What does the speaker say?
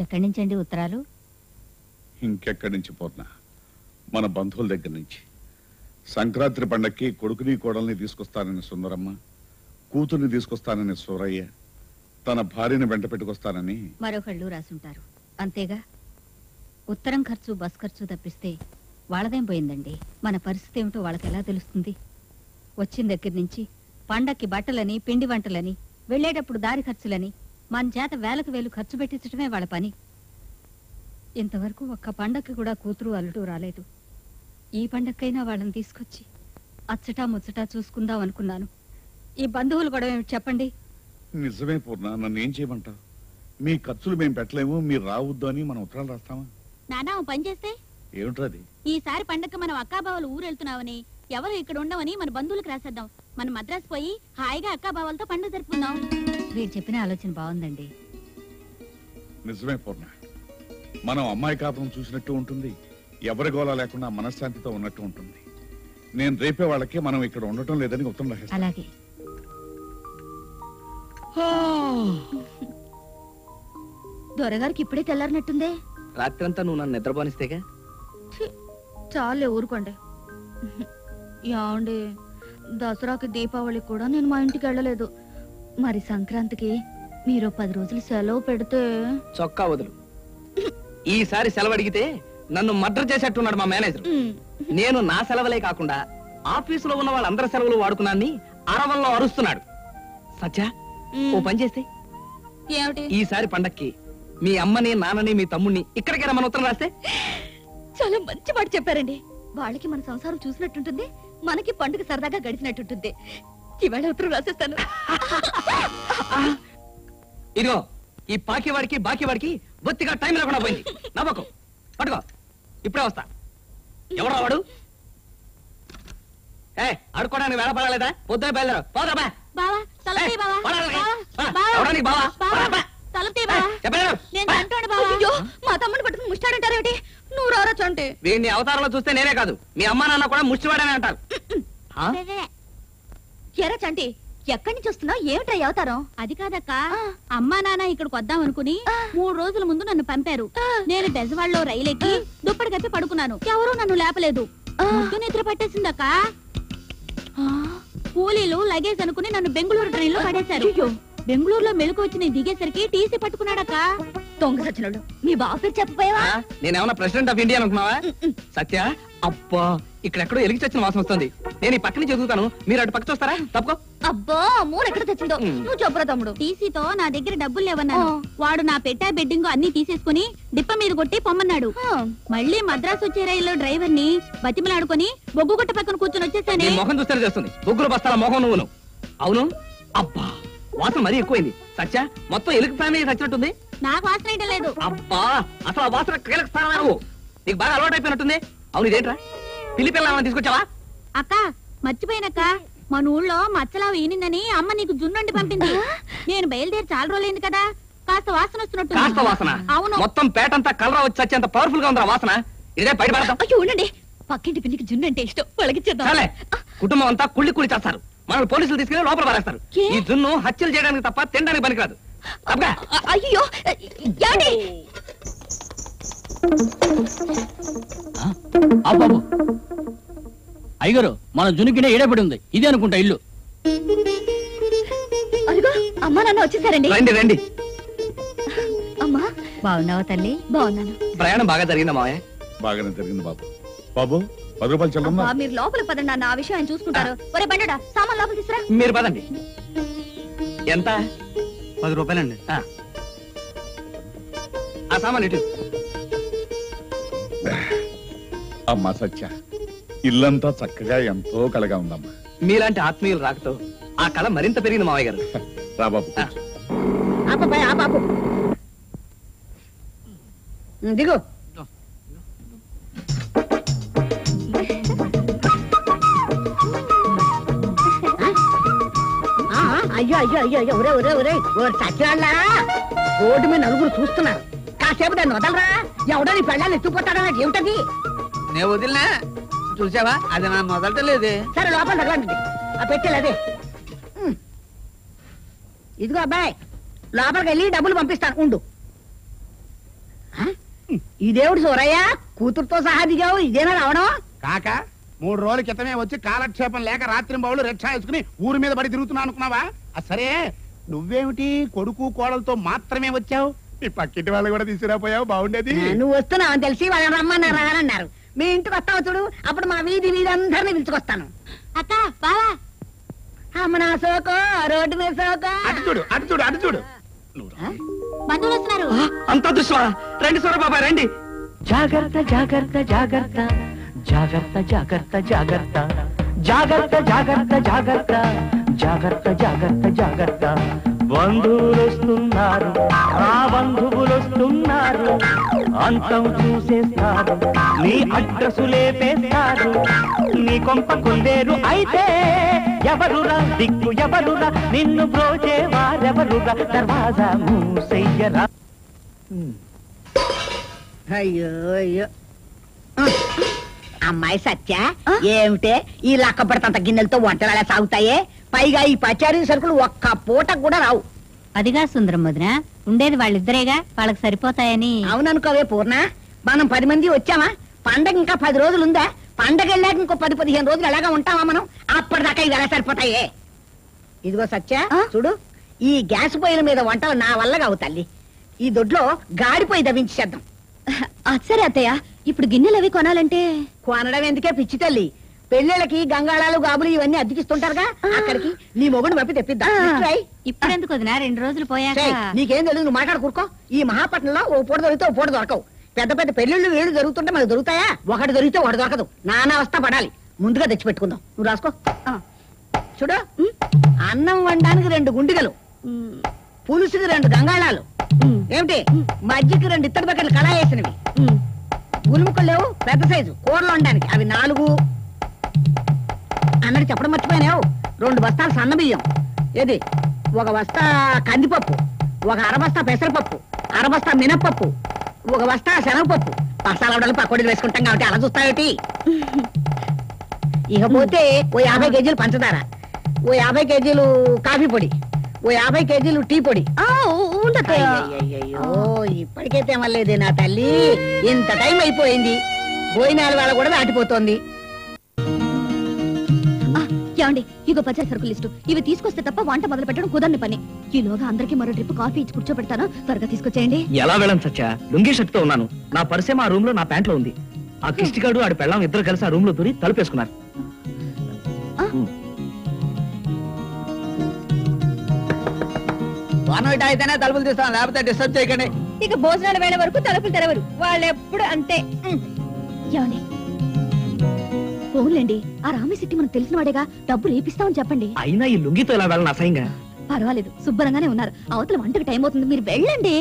ఎక్కడి నుంచండి ఉత్తరాలు? ఇంకెక్కడి నుంచి పోతున్నా? మన బంధువుల దగ్గర నుంచి. సంక్రాంతి పండక్కి కొడుకుని కోడల్ని తీసుకొస్తానని సుందరమ్మ కూతుర్ని తీసుకొస్తానని సూరయ్య తన భార్యని వెంట పెట్టుకొస్తానని మరొకళ్ళు రాసుంటారు. అంతేగా? ఉత్తరం ఖర్చు బస్ ఖర్చు తప్పిస్తే వాళ్ళదేం పోయిందండి? మన పరిస్థితి ఏమిటో వాళ్ళకి ఎలా తెలుస్తుంది? వచ్చిన దగ్గర నుంచి పండక్కి బట్టలని పిండి వంటలని వెళ్ళేటప్పుడు దారి ఖర్చులని మన చేత వేలకు వేలు ఖర్చు పెట్టించడమే వాళ్ళ పని. ఇంతవరకు ఒక్క పండక్కి కూడా కూతురు అల్లుడు రాలేదు. ఈ పండక్కైనా వాళ్ళని తీసుకొచ్చి అచ్చటా ముచ్చటా చూసుకుందాం అనుకున్నాను. ఈ బంధువులు కూడా ఏమిటి చెప్పండి? నిజమే పూర్ణ నన్ను ఏం చేయమంటావు? మీ ఖర్చులు మేము పెట్టలేము మీరు రావద్దు అని మనం ఉత్తరాలు రాస్తామా? నానా ఓ పని చేస్తే? ఏమిట్రది ఈసారి పండగ మనం అక్కాబావలు ఊరెళ్తున్నామని ఎవరు ఇక్కడ ఉండవని మన బంధువులకు రాసేద్దాం. మనం మద్రాసు పోయి హాయిగా అక్కాబావలతో పండుగ జరుపుకుందాం. వీరు చెప్పిన ఆలోచన బాగుందండి. నిజమే పూర్ణ. మనం అమ్మాయి కాపురం చూసినట్టు ఉంటుంది ఎవరి గోళ లేకుండా మనశ్శాంతితో ఉన్నట్టు ఉంటుంది. నేను రేపే వాళ్ళకి మనం ఇక్కడ ఉండటం లేదని ఉత్తరం రాసేస్తాను అలాగే. దొరగారికి ఇప్పుడే తెల్లారినట్టుందే? రాత్రంతా నువ్వు నన్ను నిద్రపోనిస్తేగా? చాలే ఊరుకోండి. యాండి దసరాకి దీపావళి కూడా నేను మా ఇంటికి వెళ్ళలేదు. మరి సంక్రాంతికి మీరు పది రోజులు సెలవు పెడితే? చొక్కా వదులు. ఈసారి సెలవు అడిగితే నన్ను మర్డర్ చేసేట్టున్నాడు మా మేనేజర్. నేను నా సెలవులే కాకుండా ఆఫీసులో ఉన్న వాళ్ళందరి సెలవులు వాడుకున్నాన్ని అరవల్లో అరుస్తున్నాడు. సత్య ఓ పని చేస్తే? ఏమిటి? ఈసారి పండక్కి మీ అమ్మని నాన్నని మీ తమ్ముణ్ణి ఇక్కడికి రమ్మని ఉత్తరం రాస్తే? చాలా మంచి మాట చెప్పారండి. వాళ్ళకి మన సంసారం చూసినట్టుంటుంది. మనకి పండుగ సరదాగా గడిచినట్టుంటుంది. ఇవాళ ఉత్తరం రాసేస్తాను. ఇదిగో ఈ పాకి వాడికి బాకీ వాడికి బొత్తిగా టైం లేకుండా పోయింది. నవ్వకు. పట్టుకో. ఇప్పుడే వస్తా. ఎవరు వాడు? ఏ అడుకోవడానికి వేళ పడలేదా పొద్దున బయలుదేరు. పోదా బా. బావా తలపే బావా. ఎవడానికి బావా? తలపే బావా. నేను పా. అంటాడు బావా అయ్యో. మా తమ్ముడు పట్టుకుని ముష్టాడంటారేమిటి? నువ్వు రారా చంటే. వీడిని అవతారంలో చూస్తే నేనే కాదు. మీ అమ్మా నాన్న కూడా ముష్టివాడని అంటారు? ఎరా చంటి ఎక్కడి నుంచి వస్తున్నావు? ఏమిట్రా అవతారం? అది కాదక్క. అమ్మా నాన్న ఇక్కడికి వద్దాం అనుకుని మూడు రోజుల ముందు నన్ను పంపారు. నేను బెజవాడలో రైలు ఎక్కి దుప్పటి కప్పి పడుకున్నాను. ఎవరూ నన్ను లేపలేదు. నిద్ర పట్టేసిందక్క. కూలీలు లగేజ్ అనుకుని నన్ను బెంగళూరు ట్రైన్లో పడేశారు. బెంగళూరులో మెలకు వచ్చి నేను దిగేసరికి టీసీ పట్టుకున్నాడక్క. దొంగ సచ్చినోడు. మీ బావ పేరు చెప్పపోయావా? నేనేమన్నా ప్రెసిడెంట్ ఆఫ్ ఇండియా అనుకున్నావా? సత్య? అబ్బా. ఇక్కడెక్కడో ఎలిగి చచ్చిన వాసన వస్తుంది. నేను ఈ పక్క నుంచి ఎదుగుతాను. మీరు అటు పక్క చూస్తారా? తప్పుకో. అబ్బో మూడు ఎక్కడ తెచ్చిందో. నువ్వు చెప్పురా తమ్ముడు. టీసీతో నా దగ్గర డబ్బులు లేవన్నాను. ఆ. వాడు నా పెట్టా బెడ్డింగ్ అన్ని తీసేసుకుని డిప్ప మీద కొట్టి పొమ్మన్నాడు. మళ్ళీ మద్రాసు వచ్చే రైల్లో డ్రైవర్ని బతిమలాడుకుని బొగ్గు గుట్ట పక్కన కూర్చొని నీ వచ్చేసానే మొహం చూస్తేనే చేస్తుంది బొగ్గులు బస్తాల మొహం నువ్వును. అవును? అబ్బా వాసన మరీ ఎక్కువైంది. సత్య మొత్తం ఎలుగు ఫ్యామిలీ చచ్చినట్టుంది? నాకు వాసన లేదు. అబ్బా అసలు ఆ వాసన కీలక స్థానం నీకు బాగా అలవాటు అయిపోయినట్టుంది అవును ఇదేంట్రా? పిల్లి పిల్లలు తీసుకొచ్చావా? అక్క మర్చిపోయినక్క. మన ఊళ్ళో మచ్చలావు ఈనిందని అమ్మ నీకు జున్నుండి పంపింది. నేను బయలుదేరి చాలా రోజులైంది కదా. కాస్త వాసన వస్తున్నట్టు కాస్త వాసన? అవును. మొత్తం పేటంతా కలరా వచ్చి చచ్చేంత పవర్ఫుల్గా ఉందా వాసన. ఇదే బయట అయ్యో ఉండండి. పక్కింటి పిన్నికి జున్ను అంటే ఇష్టం. చాలే కుటుంబం అంతా కుళ్ళి కుళ్ళి చేస్తారు. మనల్ని పోలీసులు తీసుకెళ్ళి లోపల పారేస్తారు? ఈ జున్ను హత్యలు చేయడానికి తప్ప తినడానికి పనికిరాదు. అయ్యో అబ్బాబు అయ్యగారు మన జునికినే ఏడపడి ఉంది. ఇదే అనుకుంటా ఇల్లు. అదిగో అమ్మా నాన్న వచ్చేసారండి. రండి రండి. అమ్మా. బాగున్నావా తల్లి? బాగున్నాను. ప్రయాణం బాగా జరిగిందా మావయ్య? బాగానే జరిగింది బాబు. బాబు పది రూపాయలు చెల్లమ్మా మీరు లోపలికి పదండి ఆ విషయం ఆయన చూసుకుంటారు. ఒరే బండడా సామాన్ లోపల తీసురా మీరు పదండి. ఎంత? పది రూపాయలండి. ఆ. ఆ సామాన్ ఇటు. అమ్మా సత్య. ఇల్లంతా చక్కగా ఎంతో కలగా ఉందమ్మా. మీలాంటి ఆత్మీయులు రాకతో ఆ కళ మరింత పెరిగింది మావయ్య గారు. రా బాబు ఆ. ఆపాబాయ్ ఆ బాబు. దిగు. ఆ, అయ్యో అయ్యో అయ్యో అయ్యో ఒరే ఒరే ఒరే ఓ సత్యనాళ్ళారా రోడ్డు మీద నలుగురు చూస్తున్నారు. కాసేపు దాన్ని వదలరా. ఎవడో నీ పెళ్ళాన్ని ఎత్తుపోతాడా ఏమిటది? నేను వదిలినా? చూసావా? అది నా మొదట లేదే. సరే లోపల తగలండి. ఆ పెట్టెలు అదే. ఉమ్. ఇదిగో అబ్బాయి లోపలికి వెళ్ళి డబ్బులు పంపిస్తాను. ఉండు. ఇదేవిడు సూరయ్య కూతురుతో సహా దిగావు ఇదేనా రావడం? కాక మూడు రోజుల క్రితమే వచ్చి కాలక్షేపం లేక రాత్రి బౌలు రిక్షా వేసుకుని ఊరి మీద పడి తిరుగుతున్నా అనుకున్నావా? ఆ సరే నువ్వేమిటి కొడుకు కోడలతో మాత్రమే వచ్చావు? నీ పక్కింటి వాళ్ళు కూడా తీసుకురాపోయావు బాగుండేది. నువ్వు వస్తున్నావు అని తెలిసి వాళ్ళని రమ్మన్నారు రానన్నారు మీ ఇంటికి వస్తావు చూడు? అప్పుడు మా వీధి వీధి అందరినీ పిలుచుకొస్తాను. అక్క బావా. సోకో రోడ్డు మీద సోకో. అటు చూడు అటు చూడు అటు చూడు. నువ్వు రా. బంధువులు వస్తున్నారు. అంత రండి రండి. జాగ్రత్త జాగ్రత్త జాగ్రత్త. జాగ్రత్త జాగ్రత్త జాగ్రత్త. జాగ్రత్త జాగ్రత్త జాగ్రత్త. జాగ్రత్త జాగ్రత్త జాగ్రత్త. బంధువులు వస్తున్నారు ఆ బంధువులు వస్తున్నారు అంతం చూసేస్తారు. నీ అడ్రసు లేపేస్తారు. నీ కొంప కుందేరు అయితే ఎవరురా? దిక్కు ఎవరురా? నిన్ను బ్రోచే వారెవరురా? దర్వాజా మూసెయ్యరా. అయ్యో అయ్యో. అమ్మాయి సత్య ఏమిటే? ఈ లక్క పడతంత గిన్నెలతో వంటలు అలా సాగుతాయే? పైగా ఈ పచారీ సరుకులు ఒక్క పూట కూడా రావు. అదిగా సుందరం వదిన ఉండేది వాళ్ళిద్దరేగా? వాళ్ళకి సరిపోతాయని. అవుననుకోవే పూర్ణ. మనం పది మంది వచ్చామా? పండగ ఇంకా పది రోజులు ఉందా పండగ వెళ్ళాక ఇంకో పది పదిహేను రోజులు ఎలాగా ఉంటామా మనం? అప్పటిదాకా ఇవి ఎలా సరిపోతాయే? ఇదిగో సత్య చూడు. ఈ గ్యాస్ పొయ్యిల మీద వంటలు నా వల్ల కావు తల్లి. ఈ దొడ్లో గాడిపోయి దవించేద్దాం సరే అత్తయ్య. ఇప్పుడు గిన్నెలు అవి కొనాలంటే? కొనడం ఎందుకే పిచ్చి తల్లి? పెళ్ళిళ్ళకి గంగాళాలు గాబులు ఇవన్నీ అద్దెకిస్తుంటారుగా? అక్కడికి నీ మొగుడు పంపి తెప్పిద్దా. ఇప్పుడెందుకు వదినా? రెండు రోజులు పోయాక. ఛేయ్, నీకేం తెలియదు నువ్వు మాట్లాడు కూర్కో. ఈ మహాపట్నంలో ఓ పూట దొరికితే ఓ పూట దొరకవు. పెద్ద పెద్ద పెళ్ళిళ్ళు వేళ్ళు జరుగుతుంటే మనకు దొరుకుతాయా? ఒకటి దొరికితే ఒకటి దొరకదు. నానా అవస్థ పడాలి. ముందుగా తెచ్చి పెట్టుకుందాం నువ్వు రాసుకో. చూడు అన్నం వండడానికి రెండు గుండిగలు పులుసుకి రెండు గంగాళాలు. ఏమిటి? మజ్జికి రెండు ఇత్తడి బకెట్లు కళా వేసినవి. ఉలుముకలు లేవు పెద్ద సైజు. కూరలు వండడానికి. అవి నాలుగు అన్నది చెప్పడం మర్చిపోయినావు రెండు బస్తాలు సన్న బియ్యం. ఏది? ఒక బస్తా కందిపప్పు ఒక అరబస్తా పెసరపప్పు అరబస్తా మినప్పప్పు ఒక బస్తా శనగపప్పు. బస్తాలు అవడాలు పకోడీలు వేసుకుంటాం కాబట్టి అలా చూస్తావేటి? ఇకపోతే ఓ యాభై కేజీలు పంచదార ఓ యాభై కేజీలు కాఫీ పొడి ఓ యాభై కేజీలు టీ పొడి. ఇప్పటికైతే మళ్ళీ నా తల్లి. ఇంత టైం అయిపోయింది. భోజనాల వేళ కూడా దాటిపోతోంది. ఏమండి ఇగో పచ్చడి సరుకులు లిస్టు. ఇవి తీసుకొస్తే తప్ప వంట మొదలు పెట్టడం కుదరని పని. ఈలోగా అందరికీ మరో ట్రిప్ కాఫీ ఇచ్చి కూర్చోబెడతాను. త్వరగా తీసుకొచ్చేయండి. ఎలా వెళ్ళను సత్య? లుంగీ షర్ట్తో ఉన్నాను. నా పర్సే మా రూమ్లో నా ప్యాంట్లో ఉంది. ఆ కిష్టిగాడు ఆడి పెళ్ళం ఇద్దరు కలిసి ఆ రూమ్లో దూరి తలుపేసుకున్నారు. అయితేనే తలుపులు తీస్తాను లేకపోతే డిస్టర్బ్ చేయకండి. ఇక భోజనాల వేళ వరకు తలుపులు తెరవరు. వాళ్ళు ఎప్పుడు అంతే ఏమండి? పోన్లేండి. ఆ రామశెట్టి మనకు తెలిసిన వాడేగా డబ్బులు ఏపిస్తామని చెప్పండి. అయినా ఈ లుంగితో ఎలా వెళ్ళను అసహ్యంగా? పర్వాలేదు శుభ్రంగానే ఉన్నారు. అవతల వంటకి టైం అవుతుంది మీరు వెళ్ళండి.